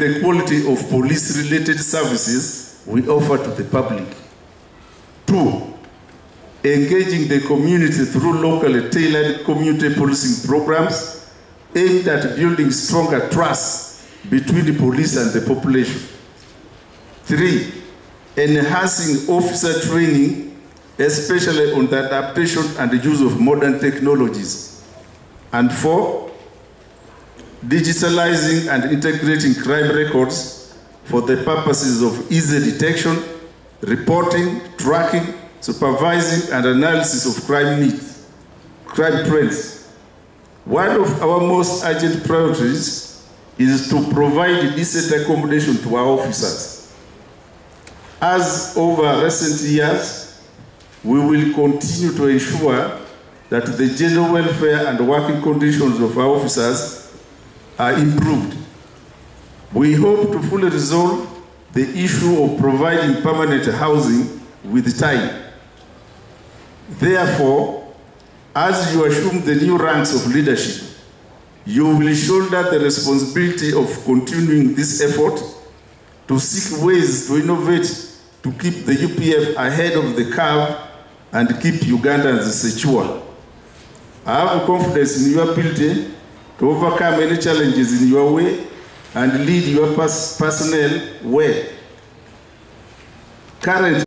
the quality of police-related services we offer to the public. Two, engaging the community through locally tailored community policing programs aimed at building stronger trust between the police and the population. Three, enhancing officer training, especially on the adaptation and the use of modern technologies. And four, digitalizing and integrating crime records for the purposes of easy detection, reporting, tracking, supervising, and analysis of crime needs, crime trends. One of our most urgent priorities is to provide decent accommodation to our officers. As over recent years, we will continue to ensure that the general welfare and working conditions of our officers are improved. We hope to fully resolve the issue of providing permanent housing with time. Therefore, as you assume the new ranks of leadership, you will shoulder the responsibility of continuing this effort to seek ways to innovate to keep the UPF ahead of the curve and keep Ugandans secure. I have confidence in your ability to overcome any challenges in your way and lead your pers- personnel well. Currently,